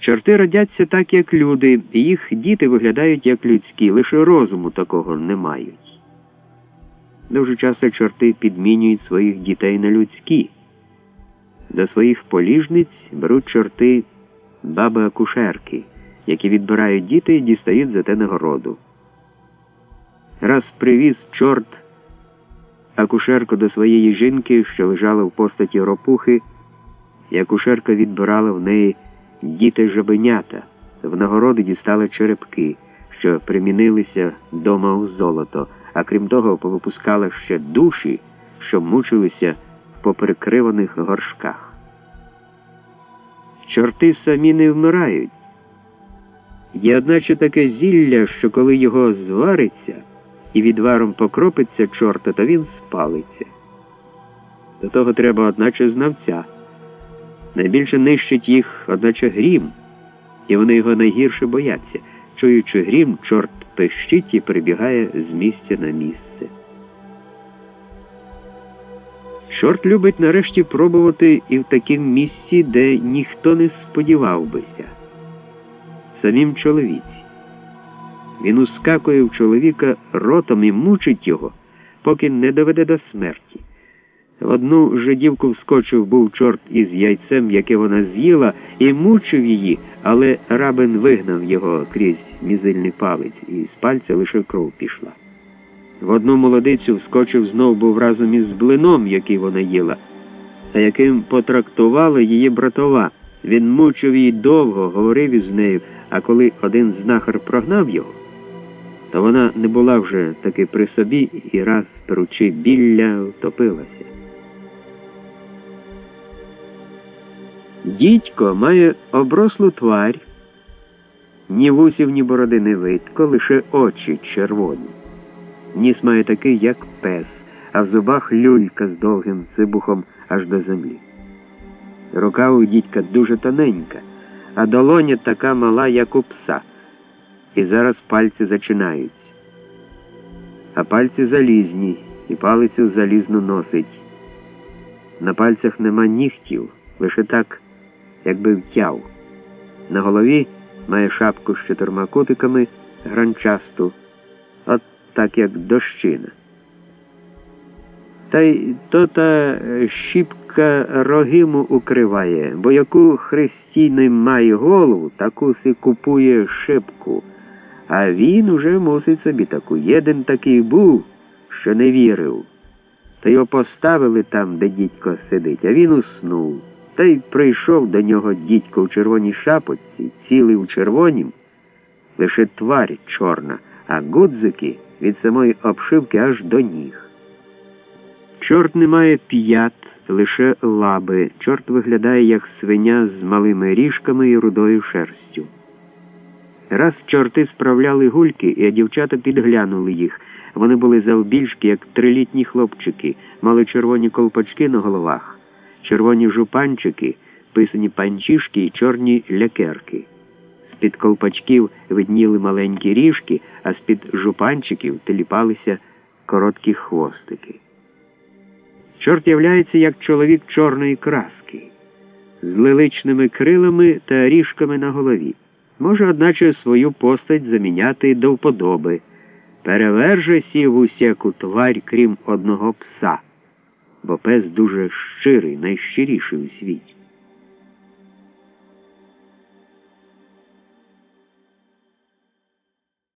Чорти родяться так, як люди, і їх діти виглядають як людські, лише розуму такого не мають. Дуже часто чорти підмінюють своїх дітей на людські. До своїх поліжниць беруть чорти баби акушерки, які відбирають діти і дістають за те нагороду. Раз привіз чорт акушерку до своєї жінки, що лежала в постаті ропухи, і акушерка відбирала в неї діти жабенята, в нагороди дістали черепки, що примінилися дома у золото, а крім того, повипускала ще душі, що мучилися в поперекриваних горшках. Чорти самі не вмирають. Є одначе таке зілля, що коли його звариться і відваром покропиться чорта, то він спалиться. До того треба, одначе, знавця. Найбільше нищить їх, одначе грім, і вони його найгірше бояться. Чуючи грім, чорт пищить і прибігає з місця на місце. Чорт любить нарешті пробувати і в такому місці, де ніхто не сподівав бися. Самім чоловіці. Він ускакує в чоловіка ротом і мучить його, поки не доведе до смерті. В одну жидівку вскочив був чорт із яйцем, яке вона з'їла, і мучив її, але рабин вигнав його крізь мізильний палець, і з пальця лише кров пішла. В одну молодицю вскочив знов був разом із блином, який вона їла, а яким потрактувала її братова. Він мучив її довго, говорив із нею, а коли один знахар прогнав його, то вона не була вже таки при собі і раз перучи білля втопилася. Дідько має оброслу тварь, ні вусів, ні бороди не видко, лише очі червоні. Ніс має такий, як пес, а в зубах люлька з довгим цибухом аж до землі. Рука у дідька дуже тоненька, а долоня така мала, як у пса. І зараз пальці зачинаються. А пальці залізні, і палицю залізну носить. На пальцях нема нігтів, лише так якби втяв. На голові має шапку з чотирма кутиками гранчасту, от так як дощина. Та й то та щіпка рогиму укриває, бо яку христійний має голову, таку си купує шипку, а він уже мусить собі таку. Єдин такий був, що не вірив. Та його поставили там, де дідько сидить, а він уснув. Та й прийшов до нього дідько в червоній шапочці, цілий у червонім, лише тварь чорна, а гудзики від самої обшивки аж до ніг. Чорт не має п'ят, лише лаби. Чорт виглядає, як свиня з малими ріжками і рудою шерстю. Раз чорти справляли гульки, і дівчата підглянули їх. Вони були завбільшки, як трилітні хлопчики, мали червоні колпачки на головах червоні жупанчики, писані панчішки і чорні лякерки. З-під колпачків видніли маленькі ріжки, а з-під жупанчиків теліпалися короткі хвостики. Чорт являється як чоловік чорної краски, з лиличними крилами та ріжками на голові. Може, одначе, свою постать заміняти до вподоби. Переверже сів усяку тварь, крім одного пса бо пес дуже щирий, найщиріший у світі.